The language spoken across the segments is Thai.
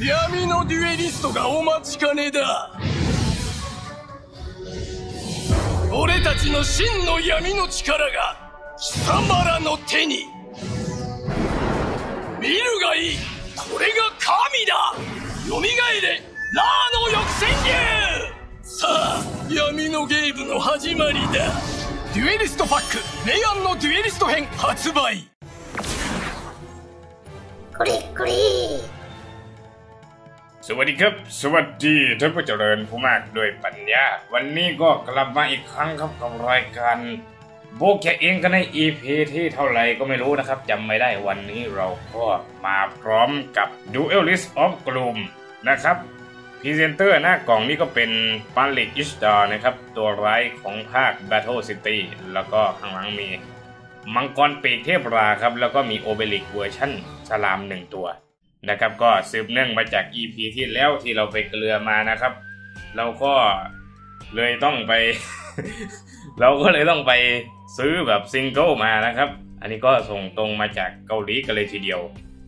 闇のデュエリストがお待ちかねだ。俺たちの真の闇の力が貴様らの手に。見るがいい。これが神だ。よみがえれ。ラーの抑制流さあ闇のゲームの始まりだ。デュエリストパック。レインのデュエリスト編発売。これこれ สวัสดีครับ สวัสดีท่านผู้เจริญผู้มากด้วยปัญญา วันนี้ก็กลับมาอีกครั้งครับกับรายการโบ้แกะเองกันใน EP ที่เท่าไหร่ก็ไม่รู้นะครับจำไม่ได้วันนี้เราก็มาพร้อมกับ Duelists of Gloom นะครับพรีเซนเตอร์หน้ากล่องนี้ก็เป็นมาลิค อิชตาร์นะครับ ตัวร้ายของภาค Battle City แล้วก็ข้างหลังมี มังกรปีกเทพราครับ แล้วก็มีโอเบลิกเวอร์ชั่นสลามหนึ่งตัว นะครับ ก็สืบเนื่องมาจาก EP ที่แล้วที่เราไปเกลือมานะครับ เราก็เลยต้องไป เราก็เลยต้องไปซื้อแบบซิงเกิลมานะครับ อันนี้ก็ส่งตรงมาจากเกาหลีกันเลยทีเดียว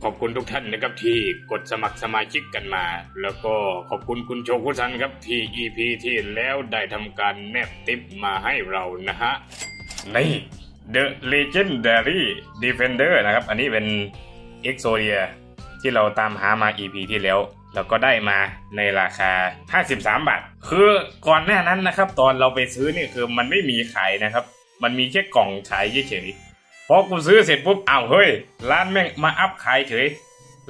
ขอบคุณทุกท่านนะครับที่กดสมัครสมาชิกกันมา แล้วก็ขอบคุณคุณโชกุซันครับที่ EP ที่แล้วได้ทำการแนบติปมาให้เรานะฮะนี่ The Legendary Defender นะครับ อันนี้เป็น Exodia ที่เราตามหามา EP ที่แล้วแล้วก็ได้มาในราคา 53 บาท คือก่อนหน้านั้นนะครับ ตอนเราไปซื้อนี่คือมันไม่มีขายนะครับ มันมีแค่กล่องขายเฉยๆพอกูซื้อเสร็จปุ๊บอ้าวเฮ้ย ร้านแม่งมาอัพขายเฉย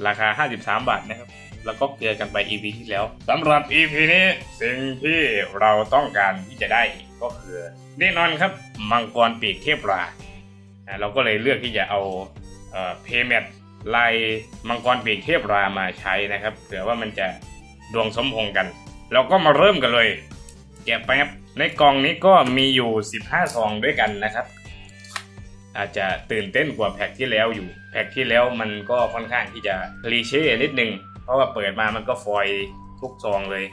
ราคา 53 บาทนะครับ แล้วก็เกลือกันไป EP ที่แล้วสำหรับ EP นี้สิ่งที่เราต้องการที่จะได้ก็คือแน่นอนครับมังกรปีกเทพราอ่าเราก็เลยเลือกที่จะเอาเอ่อเพย์แมท ลายมังกรปีกเทพรามาใช้นะครับเผื่อว่ามันจะดวงสมพงกัน เราก็มาเริ่มกันเลย แกะแป๊บในกล่องนี้ก็มีอยู่ 15 ซองด้วยกันนะครับ อาจจะตื่นเต้นกว่าแพ็กที่แล้วอยู่ แพ็กที่แล้วมันก็ค่อนข้างที่จะcliché นิดนึง เพราะว่าเปิดมามันก็ฟอยล์ทุกซองเลย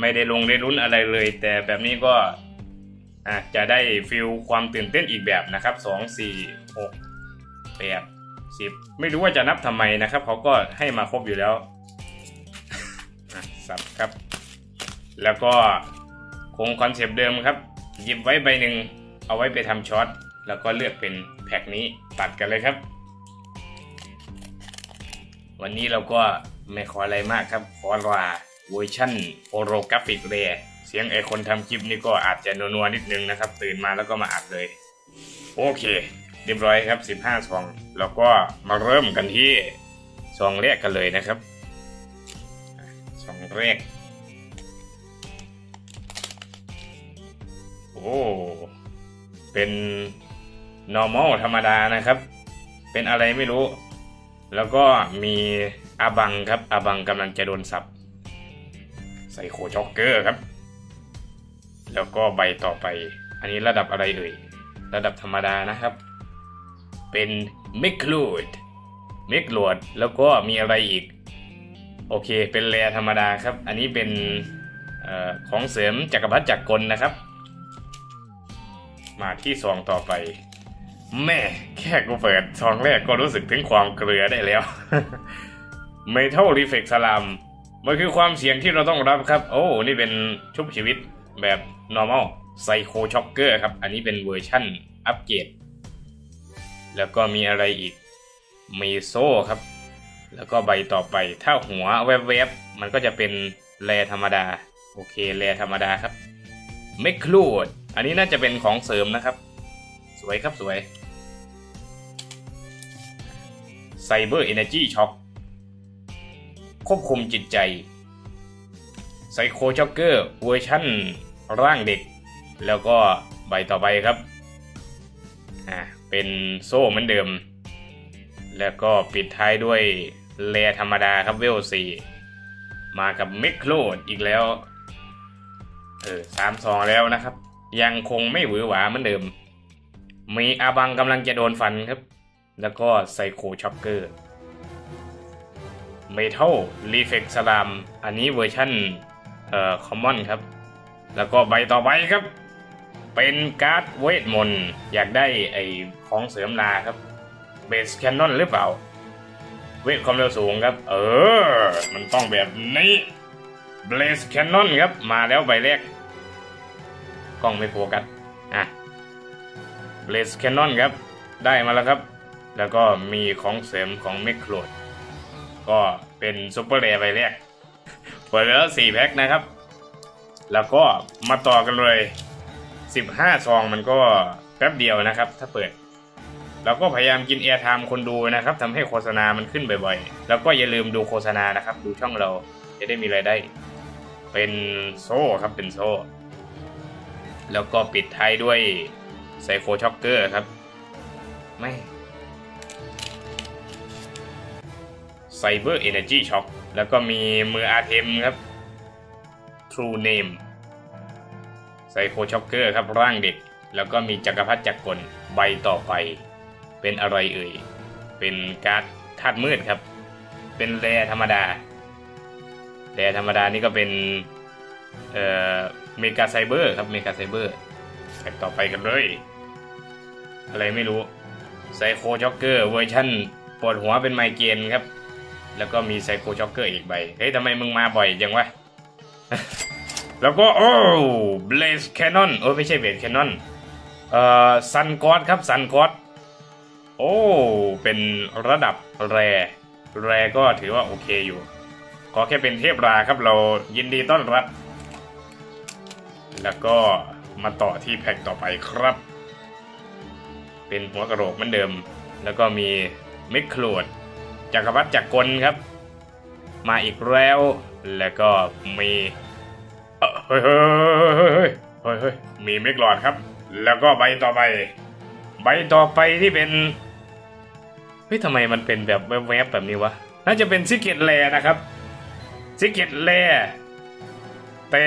ไม่ได้ลงได้ลุ้นอะไรเลย แต่แบบนี้ก็อะจะได้ feel ความตื่นเต้นอีกแบบนะครับสองสี่หกแปด สิบไม่รู้ว่าจะนับทำไมนะครับเขาก็ให้มาครบอยู่แล้วอะสับครับ แล้วก็คงคอนเซปต์เดิมครับหยิบไว้ใบหนึ่งเอาไว้ไปทำ short แล้วก็เลือกเป็นแพ็คนี้ตัดกันเลยครับ วันนี้เราก็ไม่ขออะไรมากครับ ขอลาเวอร์ชั่น holographic rare เสียงไอคนทำคลิปนี่ก็อาจจะนัวๆนิดนึงนะครับ ตื่นมาแล้วก็มาอัดเลย โอเค เรียบร้อยครับ 15ซองแล้วก็มาเริ่มกันที่ซองแรกกันเลยนะครับซองแรก โอ้ เป็น normal ธรรมดานะครับ เป็นอะไรไม่รู้ แล้วก็มีอาบังครับอาบังกำลังจะโดนสับ Psycho Shocker ครับ แล้วก็ใบต่อไป อันนี้ระดับอะไรเอ่ย ระดับธรรมดานะครับ เป็นมิกลูดมิกลวดแล้วก็มีอะไรอีก โอเค เป็น rare ธรรมดาครับ อันนี้เป็นออของเสริมจักรพรรดิจักรกลนะครับ มาที่ซองต่อไป แม่งแค่กูเปิดซองแรกก็รู้สึกถึงความเกลือได้แล้ว Metal Reflex สลามมันคือความเสี่ยงที่เราต้องรับครับ โอ้ นี่เป็นชุบชีวิตแบบ normal Psycho Shocker ครับ อันนี้เป็นเวอร์ชั่นอัปเกรด แล้วก็มีอะไรอีก มีโซ่ครับ แล้วก็ใบต่อไป ถ้าหัวแวบๆ มันก็จะเป็น rare ธรรมดา โอเค rare ธรรมดาครับ Meklord อันนี้น่าจะเป็นของเสริมนะครับ สวยครับสวย Cyber Energy Shock ควบคุมจิตใจ Psycho Shocker เวอร์ชั่นร่างเด็ก แล้วก็ใบต่อไปครับอ่า เป็นโซ่เหมือนเดิม แล้วก็ปิดท้ายด้วย rare ธรรมดาครับเวลสี่มากับ Meklord อีกแล้ว เออสามสองแล้วนะครับ ยังคงไม่หวือหวาเหมือนเดิม มีอาบังกำลังจะโดนฟันครับ แล้วก็ Psycho Shocker Metal Reflect Slime อันนี้เวอร์ชั่นเอ่อ common ครับ แล้วก็ใบต่อไปครับ เป็นการ์ดเวทมนต์อยากได้ไอ้ของเสริมราครับ Blaze Cannon หรือเปล่า เวทความเร็วสูงครับ เออ มันต้องแบบนี้ Blaze Cannon ครับ มาแล้วใบแรก กล้องไม่โฟกัสอะ Blaze Cannon ครับ ได้มาแล้วครับ แล้วก็มีของเสริมของ m e c h l o d ก็เป็น super rare ใบแรกเปิดแล้ว4แพ็คนะครับ แล้วก็มาต่อกันเลย 15 ซองมันก็แป๊บเดียวนะครับ ถ้าเปิดเราก็พยายามกิน airtime คนดูนะครับทำให้โฆษณามันขึ้นบ่อยๆ แล้วก็อย่าลืมดูโฆษณานะครับ ดูช่องเราจะได้มีรายได้ เป็นโซ่ครับเป็นโซ่ แล้วก็ปิดท้ายด้วย Psycho Shocker ครับ ไม่ Cyber Energy Shock แล้วก็มีมืออาเทมครับ True Name Psycho Shocker ครับร่างเด็ก แล้วก็มีจักรพรรดิจักรกลใบต่อไป เป็นอะไรเอ่ย เป็นการ์ดธาตุมืดครับ เป็น rare ธรรมดา rare ธรรมดานี่ก็เป็นเอ่อ Mega Cyber ครับ Mega Cyberแพ็กต่อไปกันเลย อะไรไม่รู้ Psycho Shocker เวอร์ชั่นปวดหัวเป็นไมเกรนครับ แล้วก็มี Psycho Shocker อีกใบ เฮ้ยทำไมมึงมาบ่อยจังวะ แล้วก็โอ้ Blaze Cannon โอ้ไม่ใช่ Blaze Cannon เอ่อ Sun God ครับ Sun God โอ้เป็นระดับ rare rare ก็ถือว่าโอเคอยู่ ขอแค่เป็นเทพราครับเรายินดีต้อนรับ แล้วก็มาต่อที่แพ็กต่อไปครับ เป็นหัวกระโหลกเหมือนเดิม แล้วก็มีมิคโคลดจักรพรรดิจักรกลครับ มาอีกแล้ว แล้วก็มี เฮ้ยเฮ้ยเฮ้ยเฮ้ยเฮ้ยเฮ้ยมีมิกหลอดครับ แล้วก็ใบต่อไป ใบต่อไปที่เป็นเฮ้ยทำไมมันเป็นแบบแวบๆแบบนี้วะ น่าจะเป็น secret rare นะครับ secret rare แต่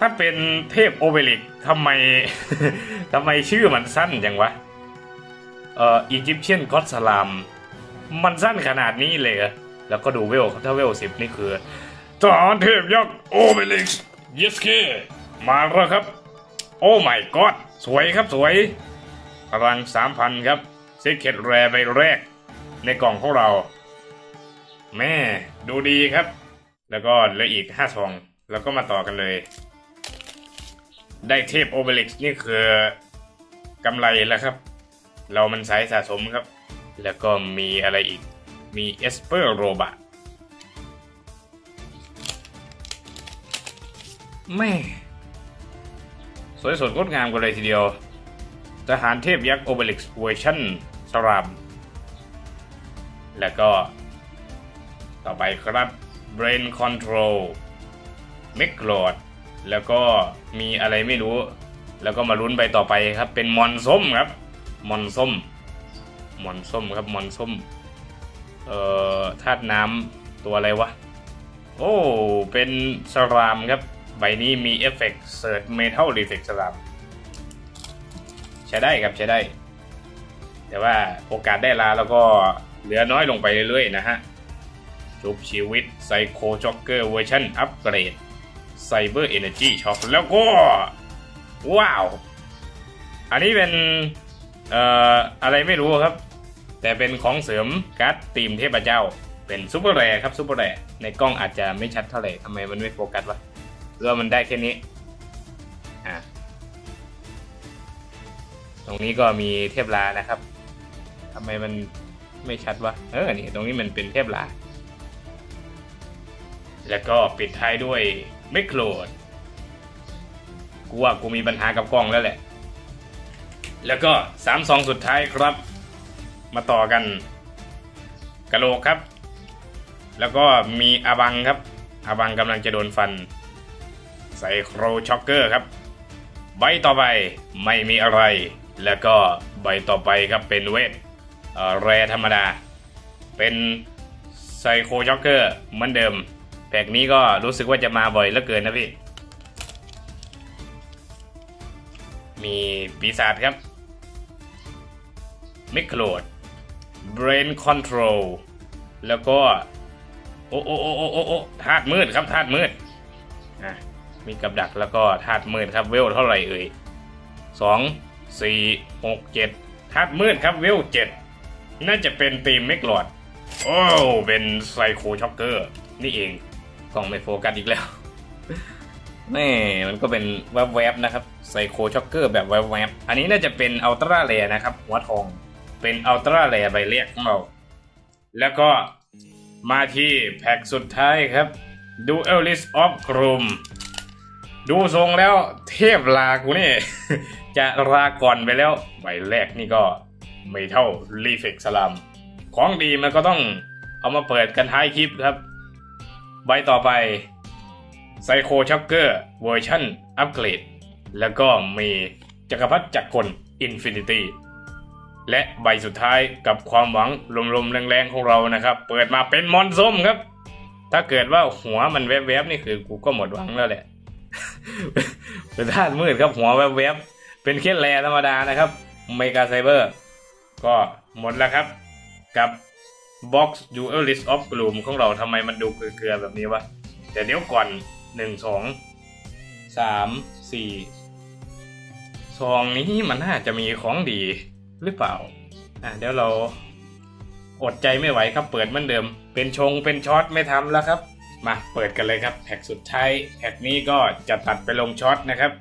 ถ้าเป็นเทพโอเบลิกทำไมทำไมชื่อมันสั้นจังวะ เอ่อ Egyptian God Slime มันสั้นขนาดนี้เลย แล้วก็ดูเวลครับถ้าเวลสิบนี่คือทหารเทพยักษ์โอเบลิก Yes เคมาแล้วครับ oh my god สวยครับสวยพลังสามพันครับ secret rare ใบแรก ในกล่องของเรา แม่งดูดีครับ แล้วก็เหลืออีกห้าซอง แล้วก็มาต่อกันเลย ได้เทพโอเบลิกนี่คือกำไรแล้วครับ เรามันสายสะสมครับ แล้วก็มีอะไรอีกมีเอสเปอร์โรบะ แม่งสวยสดงดงามกันเลยทีเดียว ทหารเทพยักษ์โอเบลิกเวอร์ชัน Slime แล้วก็ต่อไปครับ Brain Control m i c l o d แล้วก็มีอะไรไม่รู้ แล้วก็มาลุ้นไปต่อไปครับ เป็นมอนส้มครับ มอนส้ม มอนส้มครับ มอนส้ม เอ่อธาตุน้ำตัวอะไรวะ โอ้ เป็น Slime ครับ ใบนี้มีเอฟเฟกต์ search Metal Reflect Slime ใช้ได้ครับใช้ได้ แต่ว่าโอกาสได้ราแล้วก็เหลือน้อยลงไปเรื่อยๆนะฮะชุบชีวิต Psycho Shocker เวอร์ชันอัปเกรด Cyber Energy Shock แล้วก็ wow อันนี้เป็นเอ่ออะไรไม่รู้ครับ แต่เป็นของเสริมการ์ดธีมเทพเจ้า เป็น super rare ครับ super rare ในกล้องอาจจะไม่ชัดเท่าไหร่ทำไมมันไม่โฟกัสวะ หรือว่ามันได้แค่นี้อะตรงนี้ก็มีเทพรานะครับทำไมมันไม่ชัดวะเออนี่ตรงนี้มันเป็นเทพราแล้วก็ปิดท้ายด้วย Meklordกูว่ากูมีปัญหากับกล้องแล้วแหละ แล้วก็สามซองสุดท้ายครับ มาต่อกันกะโหลกครับ แล้วก็มีอาบังครับอาบังกำลังจะโดนฟัน Psycho Shocker ครับ ใบต่อไปไม่มีอะไร แล้วก็ใบต่อไปครับเป็นเวทเอ่อ rare ธรรมดา เป็น Psycho Shocker เหมือนเดิมแพ็กนี้ก็รู้สึกว่าจะมาบ่อยเหลือเกินนะพี่ มีปีศาจครับมิคโลด Brain Control แล้วก็ โอ้โอ้โอ้โอ้โอ้ธาตุมืดครับธาตุมืด มีกับดักแล้วก็ธาตุมืดครับเวลเท่าไหร่เอ่ยสองสี่หกเจ็ดธาตุมืดครับเวลเจ็ดน่าจะเป็น theme Meklord โอ้เป็น Psycho Shocker นี่เองกล้องไม่โฟกัสอีกแล้วแม่มันก็เป็นแวบๆนะครับ Psycho Shocker แบบแวบๆอันนี้น่าจะเป็น Ultra Rare นะครับ หัวทองเป็น Ultra Rare ใบแรกของเรา แล้วก็มาที่แพ็กสุดท้ายครับ Duelist of Gloom ดูทรงแล้วเทพรากูนี่ จะลาก่อนไปแล้วใบแรกนี่ก็ Metal Reflect Slime ของดีมันก็ต้องเอามาเปิดกันท้ายคลิปครับ ใบต่อไป Psycho Shocker เวอร์ชันอัปเกรด แล้วก็มีจักรพรรดิจักรกล Infinity และใบสุดท้ายกับความหวังลมๆแล้งๆของเรานะครับ เปิดมาเป็นมอนส้มครับ ถ้าเกิดว่าหัวมันแวบๆนี่คือกูก็หมดหวังแล้วแหละ เป็นธาตุมืดครับหัวแวบๆเป็นแค่ Rare ธรรมดานะครับ Mega Cyber ก็หมดแล้วครับกับ Box Duelist of Gloom ของเราทำไมมันดูเกลือแบบนี้วะแต่เดี๋ยวก่อนหนึ่งสองสามสี่ซองนี้มันน่าจะมีของดีหรือเปล่า อะเดี๋ยวเราอดใจไม่ไหวครับเปิดเหมือนเดิม เป็นชงเป็นช็อตไม่ทำแล้วครับ มาเปิดกันเลยครับแพ็กสุดท้ายแพ็กนี้ก็จะตัดไปลงช็อตนะครับ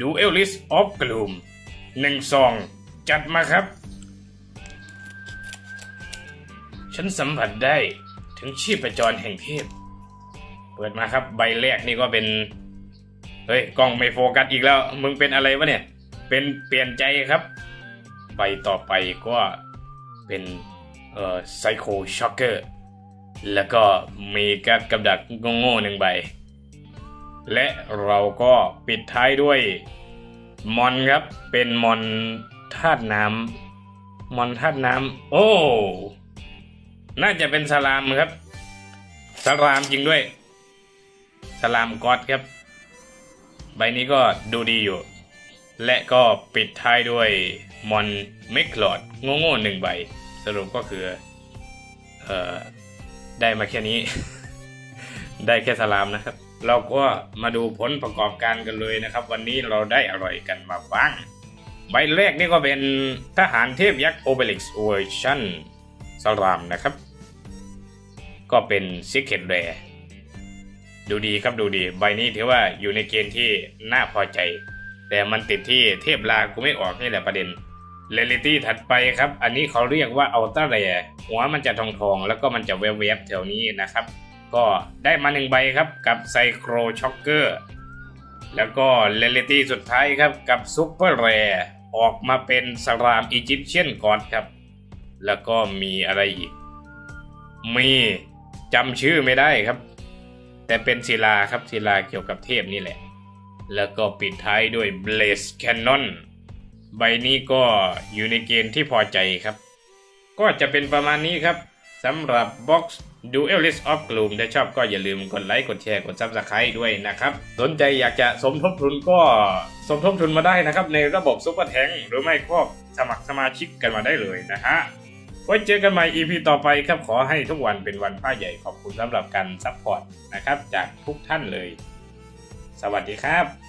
Duelist of Gloom หนึ่งซองจัดมาครับ ฉันสัมผัสได้ถึงชีพจรแห่งเทพ เปิดมาครับใบแรกนี่ก็เป็น เฮ้ย กล้องไม่โฟกัสอีกแล้ว มึงเป็นอะไรวะเนี่ย เป็นเปลี่ยนใจครับ ใบต่อไปก็เป็นเอ่อ Psycho Shocker แล้วก็มีการ์ดกับดักโง่ๆหนึ่งใบ และเราก็ปิดท้ายด้วยมอนครับ เป็นมอนธาตุน้ำมอนธาตุน้ำโอ้ น่าจะเป็น Slime ครับ Slime จริงด้วย Slime God ครับ ใบนี้ก็ดูดีอยู่ และก็ปิดท้ายด้วยมอน Meklord โง่ๆหนึ่งใบ สรุปก็คือ เอ่อ ได้มาแค่นี้ ได้แค่ Slime นะครับ เราก็มาดูผลประกอบการกันเลยนะครับ วันนี้เราได้อะไรกันมาบ้าง ใบแรกนี่ก็เป็นทหารเทพยักษ์ Obelisk เวอร์ชัน Slime นะครับ ก็เป็นซิกเ e ตแรดูดีครับดูดี ใบนี้ถือว่าอยู่ในเกณฑ์ที่น่าพอใจ แต่มันติดที่เทพรากูไม่ออกนี่แหละประเด็น rarity ถัดไปครับ อันนี้เขาเรียกว่าอัลต a า a รหัวมันจะทองทองๆแล้วก็มันจะแวบๆแถวนี้นะครับ ก็ได้มาหนึ่งใบครับกับ Psycho Shocker แล้วก็ rarity สุดท้ายครับกับ Super Rare ออกมาเป็น Slime Egyptian God ครับ แล้วก็มีอะไรอีก มีจำชื่อไม่ได้ครับ แต่เป็นศิลาครับศิลาเกี่ยวกับเทพนี่แหละ แล้วก็ปิดท้ายด้วย Blaze Cannon ใบนี้ก็อยู่ในเกณฑ์ที่พอใจครับ ก็จะเป็นประมาณนี้ครับสำหรับ Box Duelist of Gloom ถ้าชอบก็อย่าลืมกดไลค์ กดแชร์ กด Subscribe ด้วยนะครับ สนใจอยากจะสมทบทุนก็สมทบทุนมาได้นะครับ ในระบบซุปเปอร์แทงหรือไม่ก็สมัครสมาชิกกันมาได้เลยนะฮะไว้เจอกันใหม่ EP ต่อไปครับขอให้ทุกวันเป็นวันผ้าใหญ่ขอบคุณสำหรับการ support นะครับ จากทุกท่านเลย สวัสดีครับ